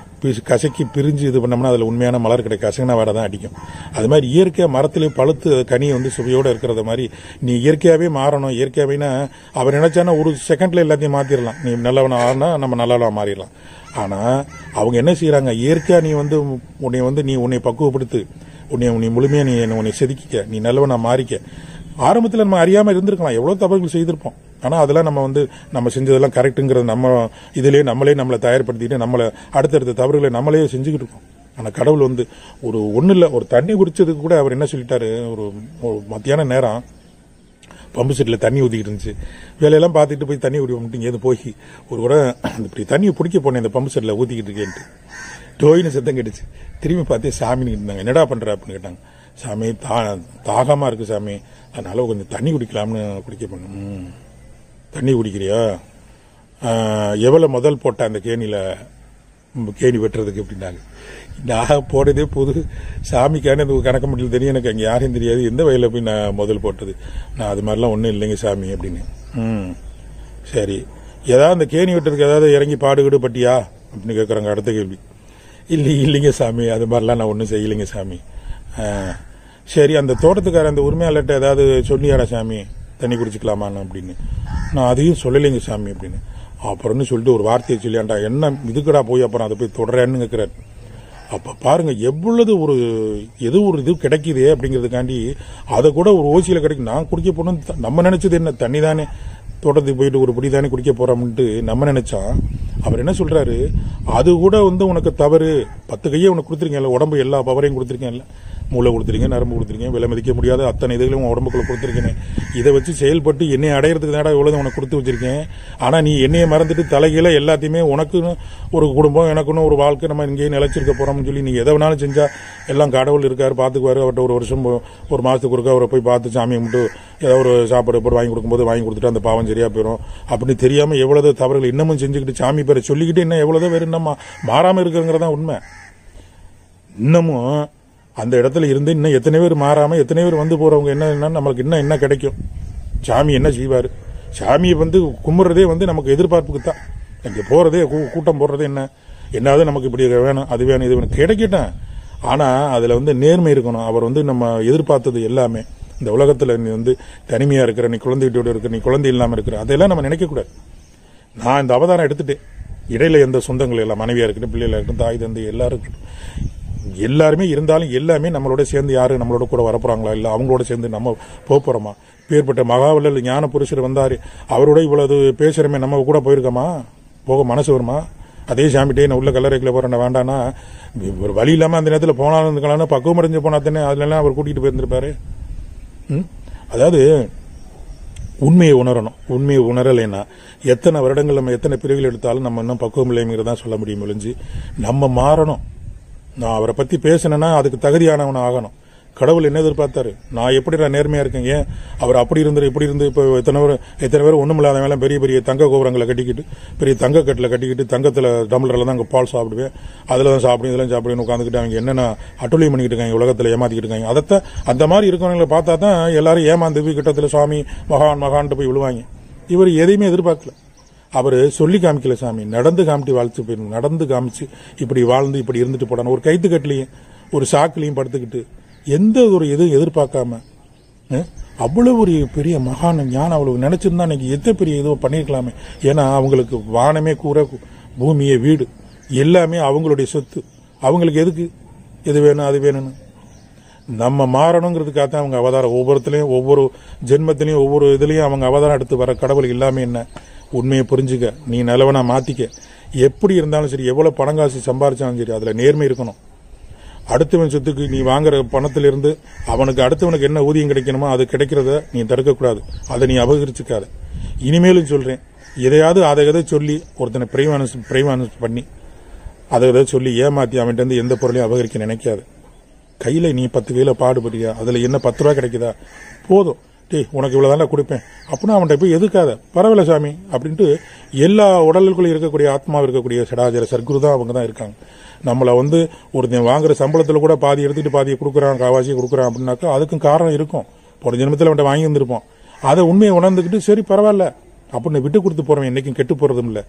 கசக்கி பிரிஞ்சு இது பண்ணோம்னா அதுல உண்மையான மலர் கிடைக்கும் கசங்கின வாடை தான் அடிக்கும். அது மாதிரி இயற்கையா மரத்திலே பழுத்து கனி வந்து சுவையோடு இருக்கிறத மாதிரி நீ இயற்கையாவே மாறணும். இயற்கையாவேனா அவர் நினைச்சானா ஒரு செகண்ட்ல எல்லாத்தையும் மாத்திரலாம். நீ நல்லவனா ஆனா நம்ம நல்லவனா மாறிடலாம். ஆனா அவங்க என்ன செய்யறாங்க இயற்கையா நீ வந்து உன்னை வந்து நீ உன்னை பக்குவப்படுத்து. உன்னை உன்னை முழுமையாக நீ உன்னை செதுக்கிக்க நீ நல்லவனா மாறிக்க. ஆரம்பத்தில் நம்ம அறியாமல் இருந்திருக்கலாம். எவ்வளோ தவறுகள் செய்திருப்போம். ஆனால் அதெல்லாம் நம்ம வந்து நம்ம செஞ்சதெல்லாம் கரெக்டுங்கிறது நம்ம இதிலே நம்மளே நம்மளை தயார்படுத்திக்கிட்டு நம்மளை அடுத்தடுத்த தவறுகளை நம்மளே செஞ்சுக்கிட்டு இருக்கோம். ஆனால் கடவுள் வந்து ஒரு ஒன்றும் இல்லை ஒரு தண்ணி குடிச்சதுக்கு கூட அவர் என்ன சொல்லிட்டாரு? ஒரு மத்தியான நேரம் பம்பு செட்டில் தண்ணி ஊற்றிக்கிட்டு இருந்துச்சு. வேலையெல்லாம் பார்த்துட்டு போய் தண்ணி குடி வந்துட்டு இங்கேருந்து போய் ஒரு கூட இப்படி தண்ணியை பிடிக்க போனேன் இந்த பம்பு செட்டில் ஊற்றிக்கிட்டு இருக்கேன்ட்டு. டோயின்னு சத்தம் கேட்டுச்சு. திரும்பி பார்த்தே சாமின்னு இருந்தாங்க. என்னடா பண்ற அப்படின்னு கேட்டாங்க. சாமி தா தாகமா இருக்கு சாமி. அதனால கொஞ்சம் தண்ணி குடிக்கலாம்னு குடிக்க பண்ணும் "ம். தண்ணி குடிக்கிறியா? எவ்வளோ முதல் போட்ட அந்த கேணியில் கேணி வெட்டுறதுக்கு அப்படின்னாங்க. நான் போட்டதே புது. சாமிக்கான எனக்கு கணக்க முடியல தெரியும். எனக்கு அங்கே யாரையும் தெரியாது. எந்த வயலில் போய் நான் முதல் போட்டது? நான் அது மாதிரிலாம் ஒன்றும் இல்லைங்க சாமி அப்படின்னு. ம். சரி. ஏதாவது அந்த கேணி வெட்டுறதுக்கு ஏதாவது இறங்கி பாடுகிடு பட்டியா? அப்படின்னு கேட்குறாங்க அடுத்த கேள்வி. இல்லை இல்லைங்க சாமி. அது மாதிரிலாம் நான் ஒன்றும் செய்யலைங்க சாமி. சரி அந்த தோட்டத்துக்கார அந்த உரிமையாளர்கிட்ட ஏதாவது சொல்லியாடா சாமி? தண்ணி குடிச்சிக்கலாமான்னு அப்படின்னு. நான் அதையும் சொல்லலைங்க சாமி அப்படின்னு. அப்புறம்னு சொல்லிட்டு ஒரு வார்த்தையை சொல்லியாண்டா என்ன இதுக்குடா போய் அப்புறம் அதை போய் தொடரேன்னு கேட்கிறாரு அப்போ பாருங்கள் எவ்வளவு ஒரு எது ஒரு இது கிடைக்குதே அப்படிங்கிறதுக்காண்டி அதை கூட ஒரு ஓசியில் கிடைக்கும் நான் குடிக்க போனோம் நம்ம நினச்சது என்ன? தண்ணி தானே தோட்டத்துக்கு போயிட்டு ஒரு பிடி தானே குடிக்க போறோம்ட்டு நம்ம நினச்சான் அவர் என்ன சொல்றாரு? அது கூட வந்து உனக்கு தவறு. பத்து கையை உனக்கு கொடுத்துருக்கேன்ல உடம்பு எல்லா பவரையும் கொடுத்துருக்கேன்ல. மூளை கொடுத்துருங்க நரம்பு கொடுத்துருங்க விலை மதிக்க முடியாத அத்தனை இதுகளையும் உன் உடம்புக்குள்ள கொடுத்துருக்கேன். இதை வச்சு செயல்பட்டு என்னை அடையிறதுக்கு தாடா எவ்வளோ உனக்கு கொடுத்து வச்சிருக்கேன்? ஆனால் நீ என்னையை மறந்துட்டு தலைகீழ எல்லாத்தையுமே உனக்குன்னு ஒரு குடும்பம் எனக்குன்னு ஒரு வாழ்க்கை நம்ம இங்கேயே நிலைச்சிருக்க போகிறோம்னு சொல்லி நீ எதை வேணாலும் செஞ்சால் எல்லாம் கடவுள் இருக்கார் பார்த்துக்குவார். அவர்கிட்ட ஒரு வருஷம் ஒரு மாதத்துக்கு ஒருக்கா அவரை போய் பார்த்து சாமி கும்பிட்டு ஏதோ ஒரு சாப்பாடு போட்டு வாங்கி கொடுக்கும்போது வாங்கி கொடுத்துட்டு அந்த பாவம் சரியாக போயிடும் அப்படின்னு தெரியாமல் எவ்வளோ தவறுகள் இன்னமும் செஞ்சுக்கிட்டு சாமி பேரை சொல்லிக்கிட்டு இன்னும் எவ்வளோதோ வேறு இன்னும் மாறாமல் இருக்குங்கிறதான் உண்மை. இன்னமும் அந்த இடத்துல இருந்து இன்னும் எத்தனை பேர் மாறாமல் எத்தனை பேர் வந்து போகிறவங்க என்ன என்ன நம்மளுக்கு இன்னும் என்ன கிடைக்கும்? சாமி என்ன செய்வார்? சாமியை வந்து கும்பிட்றதே வந்து நமக்கு எதிர்பார்ப்புக்கு தான். இங்கே போகிறதே கூ- கூட்டம் போடுறதே என்ன? என்னாவது நமக்கு இப்படி வேணும் அது வேணும் இது வேணும். கிடைக்கிட்டேன் ஆனால் அதில் வந்து நேர்மை இருக்கணும். அவர் வந்து நம்ம எதிர்பார்த்தது எல்லாமே. இந்த உலகத்தில் நீ வந்து தனிமையாக இருக்கிற நீ குழந்தை இருக்கிற நீ குழந்தை இல்லாமல் இருக்கிற அதெல்லாம் நம்ம நினைக்கக்கூடாது. நான் இந்த அவதாரம் எடுத்துட்டேன். இடையில எந்த சொந்தங்கள் எல்லாம் மனைவியாக இருக்கட்டும் பிள்ளைகளாக இருக்கட்டும் தாய் தந்தை எல்லாரும் எல்லாருமே இருந்தாலும் எல்லாமே நம்மளோட சேர்ந்து யாரு? நம்மளோட கூட வரப்போறாங்களா? இல்லை அவங்களோட சேர்ந்து நம்ம போக பேர்பட்ட மகாவல்லல் ஞான புருஷர் வந்தார். அவரோட இவ்வளவு பேசுகிறமே நம்ம கூட போயிருக்கோமா? போக மனசு வருமா? அதே சாமிட்டே நான் உள்ள கல்லறைக்குள்ள போறேன் வேண்டானா ஒரு வழி இல்லாமல் அந்த நேரத்தில் போனாலும் இருந்துக்கலாம் பக்குவம் அடைஞ்சு போனா தானே அதுலலாம் அவர் கூட்டிகிட்டு போயிருந்திருப்பாரு. ம்? அதாவது உண்மையை உணரணும். உண்மையை உணரலைன்னா எத்தனை வருடங்கள் நம்ம எத்தனை பிரிவுகள் எடுத்தாலும் நம்ம இன்னும் பக்குவம் இல்லைங்கிறதான் சொல்ல முடியும் ஒழிஞ்சு நம்ம மாறணும். நான் அவரை பத்தி பேசினேன்னா அதுக்கு தகுதியானவன் ஆகணும். கடவுள் என்ன எதிர்பார்த்தாரு? நான் எப்படி நான் நேர்மையா இருக்கேன்? ஏன்? அவர் அப்படி இருந்து இப்படி இருந்து இப்போ எத்தனை பேர் எத்தனை பேர் ஒண்ணும் இல்லாத பெரிய பெரிய தங்க கோபுரங்களை கட்டிக்கிட்டு பெரிய தங்க கட்டில் கட்டிக்கிட்டு தங்கத்துல டம்ளர்ல தான் அங்கே பால் சாப்பிடுவேன். அதுல தான் சாப்பிடும் இதெல்லாம் சாப்பிடுவேன் உட்காந்துக்கிட்டு அவங்க என்னென்ன அட்டுழியம் பண்ணிக்கிட்டு இருக்காங்க உலகத்துல ஏமாத்திக்கிட்டு இருக்காங்க. அதை அந்த மாதிரி இருக்கிறவங்களை பார்த்தா தான் எல்லாரும் ஏமாந்து கிட்டத்தில் கிட்டத்துல சுவாமி மகான் மகான்ட்டு போய் விழுவாங்க. இவர் எதையுமே எதிர்பார்க்கல. அவர் சொல்லி காமிக்கல சாமி. நடந்து காமிட்டு வாழ்த்து போயிருந்து நடந்து காமிச்சு இப்படி வாழ்ந்து இப்படி இருந்துட்டு போடான்னு ஒரு கைத்து கட்டிலையும் ஒரு சாக்குலையும் படுத்துக்கிட்டு எந்த ஒரு எதுவும் எதிர்பார்க்காம அவ்வளோ அவ்வளவு ஒரு பெரிய மகான ஞானம் அவ்வளவு நினைச்சிருந்தா இன்னைக்கு எத்தனை பெரிய இதுவோ பண்ணிருக்கலாமே. ஏன்னா அவங்களுக்கு வானமே கூற பூமியே வீடு. எல்லாமே அவங்களுடைய சொத்து. அவங்களுக்கு எதுக்கு? எது வேணும் அது வேணும்னு. நம்ம மாறணுங்கிறதுக்காக தான் அவங்க அவதாரம் ஒவ்வொருத்திலையும் ஒவ்வொரு ஜென்மத்திலையும் ஒவ்வொரு இதுலேயும் அவங்க அவதாரம் எடுத்து வர கடவுள் எல்லாமே என்ன? உண்மையை புரிஞ்சுக்க நீ நல்லவனா மாற்றிக்க எப்படி இருந்தாலும் சரி எவ்வளோ பணம் காசு சம்பாரிச்சாலும் சரி அதில் நேர்மை இருக்கணும். அடுத்தவன் சொத்துக்கு நீ வாங்குற பணத்திலிருந்து அவனுக்கு அடுத்தவனுக்கு என்ன ஊதியம் கிடைக்கணுமோ அது கிடைக்கிறத நீ தடுக்கக்கூடாது. அதை நீ அபகரிச்சுக்காத. இனிமேலும் சொல்கிறேன் எதையாவது அதை எதை சொல்லி ஒருத்தனை பிரைவானஸ் பிரைவானஸ் பண்ணி அதை எதை சொல்லி ஏமாற்றி அவன்கிட்ட எந்த பொருளையும் அபகரிக்க நினைக்காது. கையில் நீ பத்து கையில் பாடுபடுறியா அதில் என்ன பத்து ரூபா கிடைக்குதா? போதும். டேய் உனக்கு இவ்வளவுதான் கொடுப்பேன். அப்படின்னு அவன்கிட்ட போய் எதுக்காத? பரவாயில்ல சாமி அப்படின்ட்டு எல்லா உடலுக்குள்ளே இருக்கக்கூடிய ஆத்மாவும் இருக்கக்கூடிய சடாஜர சர்க்குரு தான் அவங்க தான் இருக்காங்க. நம்மளை வந்து ஒருத்தன் வாங்குற சம்பளத்தில் கூட பாதி எடுத்துகிட்டு பாதியை கொடுக்குறான் காவாசியை கொடுக்குறான் அப்படின்னாக்கா அதுக்கும் காரணம் இருக்கும். போன ஜென்மத்தில் அவன்கிட்ட வாங்கி வந்திருப்போம் அதை உண்மையை உணர்ந்துக்கிட்டு சரி பரவாயில்ல அப்படின்னு விட்டு கொடுத்து போகிறவன் என்றைக்கும் கெட்டு போகிறதும் இல்லை.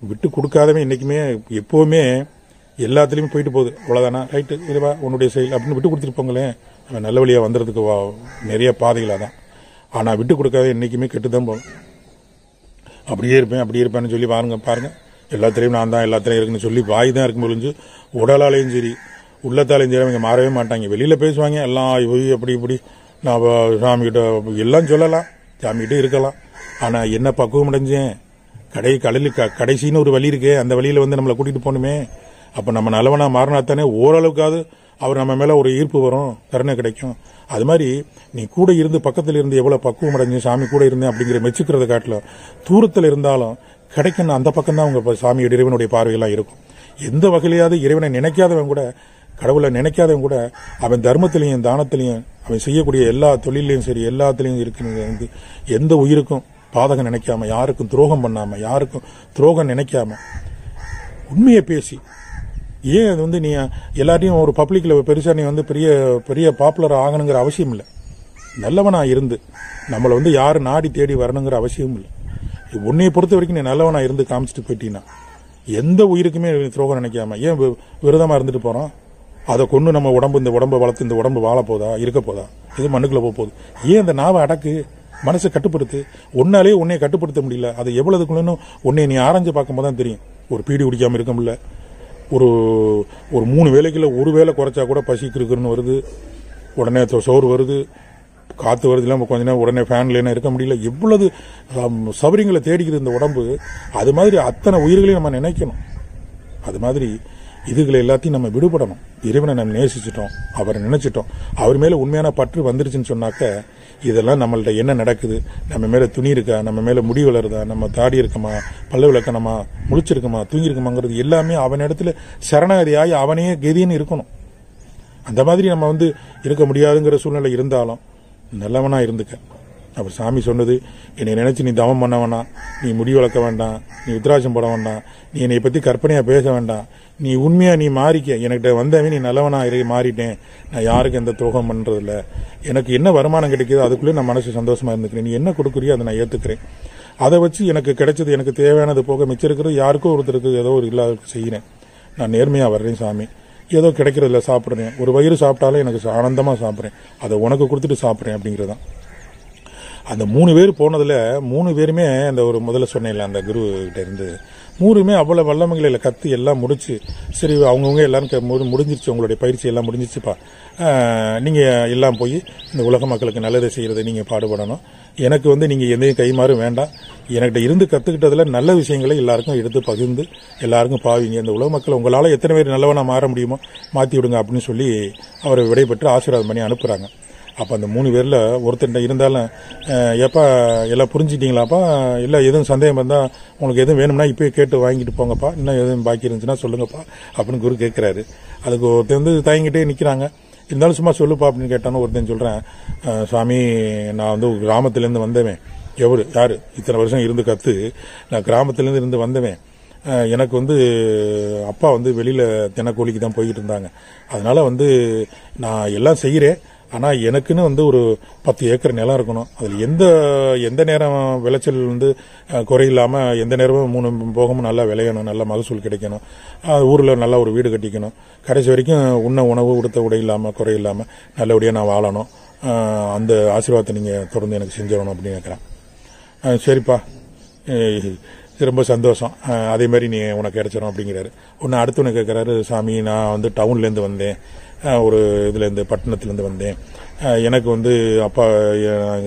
விட்டு கொடுக்காதவன் என்றைக்குமே எப்போவுமே எல்லாத்துலேயுமே போயிட்டு போகுது. அவ்வளோதானா ரைட்டு இதுவா உன்னுடைய செயல் அப்படின்னு விட்டு கொடுத்துட்டு போங்களேன். நல்ல வழியாக வந்துறதுக்கு வா- நிறைய பாதைகளாக தான் ஆனால் விட்டு கொடுக்காத என்றைக்குமே கெட்டு தான் போகும் அப்படியே இருப்பேன் அப்படியே இருப்பேன்னு சொல்லி பாருங்க பாருங்க. எல்லாத்திலையும் நான் தான் எல்லாத்திலையும் இருக்குன்னு சொல்லி வாய் தான் இருக்கும் முடிஞ்சு. உடலாலையும் சரி உள்ளத்தாலையும் சரி அவங்க மாறவே மாட்டாங்க. வெளியில் பேசுவாங்க எல்லாம் இவ அப்படி இப்படி. நான் சாமிகிட்ட எல்லாம் சொல்லலாம் சாமிகிட்ட இருக்கலாம். ஆனால் என்ன பக்குவம் அடைஞ்சேன்? கடை கடலில் க- கடைசின்னு ஒரு வழி இருக்கே அந்த வழியில் வந்து நம்மளை கூட்டிகிட்டு போகணுமே. அப்போ நம்ம நல்லவனா மாறினாத்தானே ஓரளவுக்காவது அவர் நம்ம மேலே ஒரு ஈர்ப்பு வரும் கருணை கிடைக்கும். அது மாதிரி நீ கூட இருந்து பக்கத்தில் இருந்து எவ்வளவு பக்குவம் அடைஞ்சு சாமி கூட இருந்தேன் அப்படிங்கிற மெச்சுக்கிறத காட்டிலும் தூரத்தில் இருந்தாலும் கிடைக்கணும் அந்த பக்கம் தான் உங்க சாமி இறைவனுடைய பார்வையெல்லாம் இருக்கும். எந்த வகையிலையாவது இறைவனை நினைக்காதவன் கூட கடவுளை நினைக்காதவன் கூட அவன் தர்மத்திலையும் தானத்திலையும் அவன் செய்யக்கூடிய எல்லா தொழிலையும் சரி எல்லாத்துலேயும் இருக்கிறது எந்த உயிருக்கும் பாதகம் நினைக்காம யாருக்கும் துரோகம் பண்ணாம யாருக்கும் துரோகம் நினைக்காம உண்மையை பேசி ஏன் அது வந்து நீ எல்லாத்தையும் ஒரு பப்ளிக்கில் பெருசாக நீ வந்து பெரிய பெரிய பாப்புலர் ஆகணுங்கிற அவசியம் இல்லை. நல்லவனாக இருந்து. நம்மளை வந்து யார் நாடி தேடி வரணுங்கிற அவசியம் இல்லை. உன்னையை பொறுத்த வரைக்கும் நீ நல்லவனாக இருந்து காமிச்சிட்டு போயிட்டீங்கன்னா எந்த உயிருக்குமே துரோகம் நினைக்காம ஏன் விரதமாக இருந்துட்டு போகிறோம் அதை கொண்டு நம்ம உடம்பு இந்த உடம்பை வளர்த்து இந்த உடம்பு வாழ போதா இருக்க போதா? இது மண்ணுக்குள்ளே போக போகுது. ஏன் இந்த நாவை அடக்கு? மனசை கட்டுப்படுத்து. உன்னாலே உன்னை கட்டுப்படுத்த முடியல. அது எவ்வளவுக்குள்ளன்னு உன்னை நீ ஆராய்ஞ்சு பார்க்கும்போது தான் தெரியும். ஒரு பீடி குடிக்காமல் இருக்க முடியல. ஒரு ஒரு மூணு வேலைக்குள்ள ஒரு வேலை குறைச்சா கூட பசி இருக்குன்னு வருது. உடனே சோறு வருது. காற்று வருது இல்லாமல் கொஞ்ச நேரம் உடனே ஃபேன்லேனா இருக்க முடியல. எவ்வளவு சபரிங்களை தேடிக்கிற இந்த உடம்பு அது மாதிரி அத்தனை உயிர்களையும் நம்ம நினைக்கணும். அது மாதிரி இதுகளை எல்லாத்தையும் நம்ம விடுபடணும். இறைவனை நம்ம நேசிச்சிட்டோம். அவரை நினைச்சிட்டோம். அவர் மேலே உண்மையான பற்று வந்துருச்சுன்னு சொன்னாக்க இதெல்லாம் நம்மள்ட்ட என்ன நடக்குது? நம்ம மேல துணி இருக்கா? நம்ம மேல முடி வளருதா? நம்ம தாடி இருக்கமா? பல்லு விளக்கணமா? முழிச்சிருக்குமா? தூங்கி இருக்குமாங்கிறது எல்லாமே அவன் இடத்துல சரணாகதியாகி அவனே கதின்னு இருக்கணும். அந்த மாதிரி நம்ம வந்து இருக்க முடியாதுங்கிற சூழ்நிலை இருந்தாலும் நல்லவனா இருந்துக்க. அப்புறம் சாமி சொன்னது என்னை நினைச்சு நீ தவம் பண்ண வேண்டாம். நீ முடி வளர்க்க வேண்டாம். நீ உத்ராட்சம் போட வேண்டாம். நீ என்னை பற்றி கற்பனையாக பேச வேண்டாம். நீ உண்மையாக நீ மாறிக்க. என்கிட்ட வந்தவன் நீ நல்லவனா இரு மாறிட்டேன். நான் யாருக்கும் எந்த துரோகம் பண்ணுறதில்ல எனக்கு என்ன வருமானம் கிடைக்குதோ அதுக்குள்ளே நான் மனசு சந்தோஷமாக இருந்துக்கிறேன். நீ என்ன கொடுக்குறியோ அதை நான் ஏற்றுக்கிறேன் அதை வச்சு எனக்கு கிடைச்சது எனக்கு தேவையானது போக மிச்சம் இருக்கிறது யாருக்கோ ஒருத்தருக்கு ஏதோ ஒரு இல்லாத செய்கிறேன். நான் நேர்மையாக வர்றேன் சாமி. ஏதோ கிடைக்கிறதில்ல சாப்பிட்றேன். ஒரு வயிறு சாப்பிட்டாலே எனக்கு ஆனந்தமாக சாப்பிட்றேன். அதை உனக்கு கொடுத்துட்டு சாப்பிட்றேன் அப்படிங்கிறதான். அந்த மூணு பேர் போனதில் மூணு பேருமே அந்த ஒரு முதல்ல சொன்னேன்ல அந்த குரு கிட்ட இருந்து. மூணுமே அவ்வளோ வல்லமங்களில் கற்று எல்லாம் முடிச்சு சரி அவங்கவுங்க எல்லாரும் முடிஞ்சிருச்சு உங்களுடைய பயிற்சி எல்லாம் முடிஞ்சிச்சுப்பா. நீங்கள் எல்லாம் போய் இந்த உலக மக்களுக்கு நல்லதை செய்கிறத நீங்கள் பாடுபடணும். எனக்கு வந்து நீங்கள் எதையும் கைமாறும் வேண்டாம். என்கிட்ட இருந்து கற்றுக்கிட்டதில் நல்ல விஷயங்களை எல்லாருக்கும் எடுத்து பகிர்ந்து எல்லாருக்கும் பாவிங்க. இந்த உலக மக்கள் உங்களால் எத்தனை பேர் நல்லவனாக மாற முடியுமோ மாற்றி விடுங்க அப்படின்னு சொல்லி அவரை விடைபெற்று ஆசீர்வாதம் பண்ணி அனுப்புகிறாங்க அப்போ அந்த மூணு பேரில் ஒருத்தன் இருந்தாலும் அஹ், எப்பா எல்லாம் புரிஞ்சுக்கிட்டீங்களாப்பா? இல்லை எதுவும் சந்தேகம் இருந்தால் உங்களுக்கு எதுவும் வேணும்னா இப்பயே கேட்டு வாங்கிட்டு போங்கப்பா. இன்னும் எதுவும் பாக்கி இருந்துச்சுன்னா சொல்லுங்கப்பா அப்படின்னு குரு கேட்குறாரு அதுக்கு ஒருத்தர் வந்து தயங்கிட்டே நிற்கிறாங்க இருந்தாலும் சும்மா சொல்லுப்பா அப்படின்னு கேட்டானு ஒருத்தன் சொல்கிறேன் சாமி நான் வந்து கிராமத்துலேருந்து வந்தவன். எவரு? யார்? இத்தனை வருஷம் இருந்து கற்று நான் கிராமத்துலேருந்து இருந்து வந்தவன். எனக்கு வந்து அப்பா வந்து வெளியில் தினக்கூலிக்கு தான் போய்கிட்டு இருந்தாங்க. அதனால் வந்து நான் எல்லாம் செய்கிறேன் ஆனால் எனக்குன்னு வந்து ஒரு பத்து ஏக்கர் நிலம் இருக்கணும். அதில் எந்த எந்த நேரம் விளைச்சல் வந்து குறையில்லாமல் எந்த நேரமும் மூணு போகமும் நல்லா விளையணும். நல்ல மகசூல் கிடைக்கணும். ஊரில் நல்லா ஒரு வீடு கட்டிக்கணும். கடைசி வரைக்கும் உண்ண உணவு உடுத்த உடை இல்லாமல் குறை இல்லாமல் நல்லபடியாக நான் வாழணும். அந்த ஆசீர்வாதத்தை நீங்கள் தொடர்ந்து எனக்கு செஞ்சிடணும் அப்படின்னு நினைக்கிறேன். சரிப்பா. ரொம்ப சந்தோஷம். அதே மாதிரி நீ உனக்கு கிடைச்சிடும் அப்படிங்கிறாரு. ஒன்று அடுத்தவனு கேட்குறாரு சாமி நான் வந்து டவுன்லேருந்து வந்தேன். ஒரு இதுலேருந்து பட்டணத்துலேருந்து வந்தேன். எனக்கு வந்து அப்பா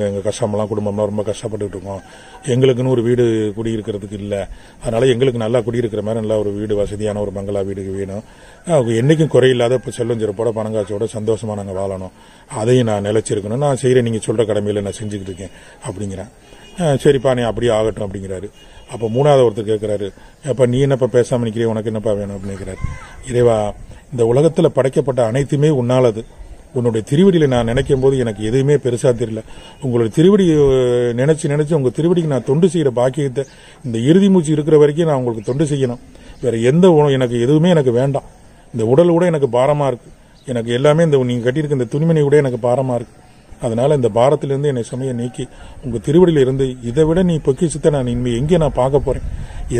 எங்கள் கஷ்டமெல்லாம் குடும்பம்லாம் ரொம்ப கஷ்டப்பட்டுக்கிட்டு இருக்கோம். எங்களுக்குன்னு ஒரு வீடு குடியிருக்கிறதுக்கு இல்லை. அதனால் எங்களுக்கு நல்லா குடியிருக்கிற மாதிரி நல்லா ஒரு வீடு வசதியான ஒரு பங்களா வீடுக்கு வேணும். என்றைக்கும் என்னைக்கும் குறையில்லாத இப்போ செல்வம் சிறப்போட பணங்காட்சியோட சந்தோஷமாக நாங்கள் வாழணும். அதையும் நான் நிலச்சிருக்கணும். நான் செய்கிறேன் நீங்கள் சொல்கிற கடமையில் நான் செஞ்சுக்கிட்டு இருக்கேன் அப்படிங்கிறேன். சரிப்பா நீ அப்படியே ஆகட்டும் அப்படிங்கிறாரு. அப்போ மூணாவது ஒருத்தர் கேட்குறாரு அப்போ நீ என்னப்பா பேசாமல் நிற்கிறீ உனக்கு என்னப்பா வேணும்? அப்படின்னு கேட்குறாரு இறைவா இந்த உலகத்தில் படைக்கப்பட்ட அனைத்துமே உன்னாலது. உன்னுடைய திருவடியில் நான் நினைக்கும் போது எனக்கு எதுவுமே பெருசாக தெரியல. உங்களுடைய திருவடி நினச்சி நினச்சி உங்கள் திருவடிக்கு நான் தொண்டு செய்கிற பாக்கியத்தை இந்த இறுதி மூச்சு இருக்கிற வரைக்கும் நான் உங்களுக்கு தொண்டு செய்யணும். வேறு எந்த உணவு எனக்கு எதுவுமே எனக்கு வேண்டாம். இந்த உடல் கூட எனக்கு பாரமாக இருக்குது எனக்கு எல்லாமே இந்த நீங்கள் கட்டியிருக்க இந்த துணிமணி கூட எனக்கு பாரமாக இருக்குது அதனால் இந்த பாரத்திலிருந்து என்னை சுமையை நீக்கி உங்கள் திருவடியில் இருந்து இதை விட நீ பொக்கிஷத்தை நான் இனிமேல் எங்கே நான் பார்க்க போகிறேன்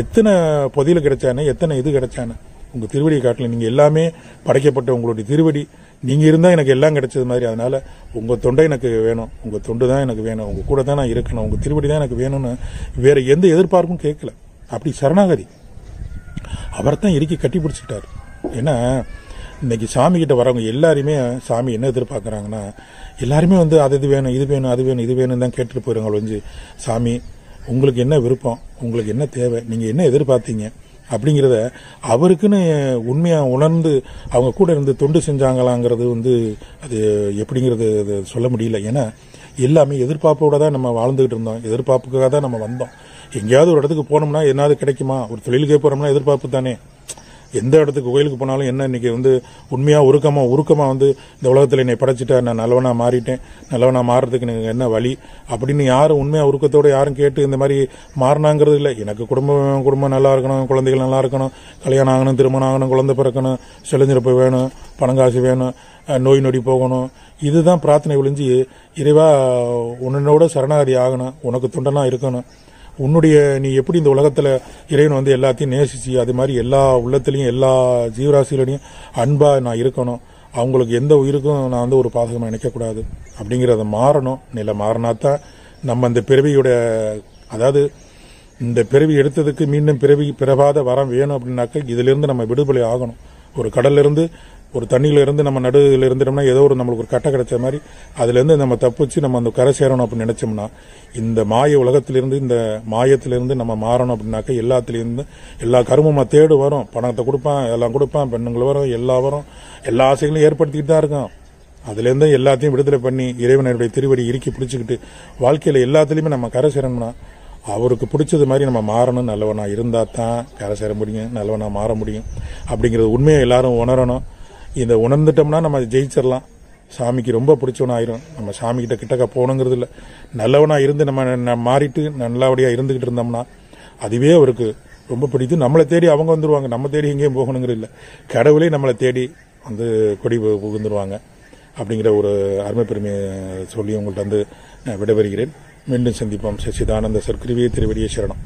எத்தனை பொதியில் கிடைச்சானே எத்தனை இது கிடைச்சானே? உங்கள் திருவடியை காட்டல நீங்கள் எல்லாமே படைக்கப்பட்ட உங்களுடைய திருவடி. நீங்கள் இருந்தால் எனக்கு எல்லாம் கிடைச்சது மாதிரி. அதனால் உங்கள் தொண்டை எனக்கு வேணும். உங்கள் தொண்டு தான் எனக்கு வேணும். உங்கள் கூட தான் நான் இருக்கணும். உங்கள் திருவடி தான் எனக்கு வேணும்னு வேறு எந்த எதிர்பார்ப்பும் கேட்கல. அப்படி சரணாகதி. அவர் தான் இறுக்கி கட்டி பிடிச்சிக்கிட்டார் ஏன்னா இன்னைக்கு சாமி கிட்ட வரவங்க எல்லாருமே சாமி என்ன எதிர்பார்க்குறாங்கன்னா எல்லாருமே வந்து அது இது வேணும் இது வேணும் அது வேணும் இது வேணும் தான் கேட்டுட்டு போயிருங்க ஒழிஞ்சு சாமி உங்களுக்கு என்ன விருப்பம்? உங்களுக்கு என்ன தேவை? நீங்கள் என்ன எதிர்பார்த்தீங்க? அப்படிங்கிறத அவருக்குன்னு உண்மையாக உணர்ந்து அவங்க கூட இருந்து தொண்டு செஞ்சாங்களாங்கிறது வந்து அது எப்படிங்கிறது அது சொல்ல முடியல. ஏன்னா எல்லாமே எதிர்பார்ப்போட தான் நம்ம வாழ்ந்துகிட்டு இருந்தோம். எதிர்பார்ப்புக்காக தான் நம்ம வந்தோம். எங்கேயாவது ஒரு இடத்துக்கு போனோம்னா என்னாவது கிடைக்குமா? ஒரு தொழிலுக்கே போகிறோம்னா எதிர்பார்ப்பு தானே. எந்த இடத்துக்கு கோயிலுக்கு போனாலும் என்ன இன்னைக்கு வந்து உண்மையா உருக்கமா உருக்கமா வந்து இந்த உலகத்துல என்னை படைச்சிட்டா நான் நல்லவனா மாறிட்டேன் நல்லவனா மாறுறதுக்கு எனக்கு என்ன வழி? அப்படின்னு யாரும் உண்மையா உருக்கத்தோட யாரும் கேட்டு இந்த மாதிரி மாறினாங்கிறது இல்லை. எனக்கு குடும்பம் குடும்பம் நல்லா இருக்கணும் குழந்தைகள் நல்லா இருக்கணும் கல்யாணம் ஆகணும் திருமணம் ஆகணும் குழந்தை பிறக்கணும் செலஞ்சிருப்பு வேணும் பணங்காசு வேணும் நோய் நொடி போகணும். இதுதான் பிரார்த்தனை ஒழிஞ்சு இறைவா உன்னோட சரணாகதி ஆகணும் உனக்கு துண்டனா இருக்கணும். உன்னுடைய நீ எப்படி இந்த உலகத்தில் இறைவன் வந்து எல்லாத்தையும் நேசிச்சு அது மாதிரி எல்லா உள்ளத்துலையும் எல்லா ஜீவராசிகளையும் அன்பாக நான் இருக்கணும். அவங்களுக்கு எந்த உயிருக்கும் நான் வந்து ஒரு பாதகமாக நினைக்கக்கூடாது. அப்படிங்கிறத மாறணும். நிலை மாறினாதான் நம்ம இந்த பிறவியோட அதாவது இந்த பிறவி எடுத்ததுக்கு மீண்டும் பிறவி பிறவாத வரம் வேணும் அப்படின்னாக்க இதிலிருந்து நம்ம விடுதலை ஆகணும். ஒரு கடல்லிருந்து ஒரு தண்ணியில இருந்து நம்ம நடுவில் இருந்துட்டோம்னா ஏதோ ஒரு நம்மளுக்கு ஒரு கட்டை கிடைச்ச மாதிரி அதுலேருந்து நம்ம தப்பிச்சு நம்ம அந்த கரை சேரணும் அப்படின்னு நினைச்சோம்னா இந்த மாய உலகத்திலிருந்து இந்த மாயத்திலிருந்து நம்ம மாறணும் அப்படின்னாக்க எல்லாத்துலேருந்து எல்லா கருமமாக தேடு வரும். பணத்தை கொடுப்பான் எல்லாம் கொடுப்பான் பெண்ணுங்கள் வரும் எல்லா வரும். எல்லா ஆசைகளையும் ஏற்படுத்திக்கிட்டு தான் இருக்கோம் அதுலேருந்து எல்லாத்தையும் விடுதலை பண்ணி இறைவனுடைய திருவடி இறுக்கி பிடிச்சிக்கிட்டு வாழ்க்கையில் எல்லாத்துலேயுமே நம்ம கரை சேரணும்னா அவருக்கு பிடிச்சது மாதிரி நம்ம மாறணும். நல்லவனாக இருந்தால் தான் கரை சேர முடியும் நல்லவனாக மாற முடியும். அப்படிங்கிறது உண்மையை எல்லாரும் உணரணும். இதை உணர்ந்துட்டோம்னா நம்ம ஜெயிச்சிடலாம் சாமிக்கு ரொம்ப பிடிச்சவனா ஆயிரும் நம்ம சாமி கிட்ட கிட்டக்க போகணுங்கிறது இல்லை நல்லவனாக இருந்து நம்ம மாறிட்டு நல்லபடியாக இருந்துகிட்டு இருந்தோம்னா அதுவே அவருக்கு ரொம்ப பிடித்து நம்மளை தேடி அவங்க வந்துடுவாங்க நம்ம தேடி எங்கேயும் போகணுங்கிறது இல்லை கடவுளே நம்மளை தேடி வந்து கொடி புகுந்துருவாங்க அப்படிங்கிற ஒரு அருமை பெருமையை சொல்லி உங்கள்கிட்ட வந்து நான் விடைபெறுகிறேன். மீண்டும் சந்திப்போம். சச்சிதானந்த சர்க்கரிவே திருவடிய சரணம்.